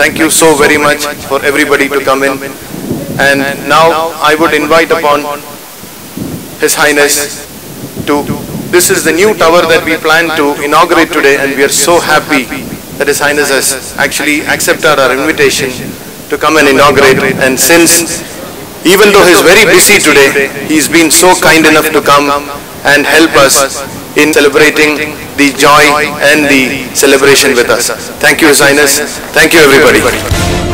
Thank you so very much for everybody to come in. And now I would invite upon His Highness to, this is the new tower that we plan to inaugurate today and we are so happy that His Highness has actually accepted our invitation to come and inaugurate. And since, even though he's very busy today, he's been so kind enough to come and help us in celebrating the joy and the celebration with us. Thank you, Highness. Thank you, everybody.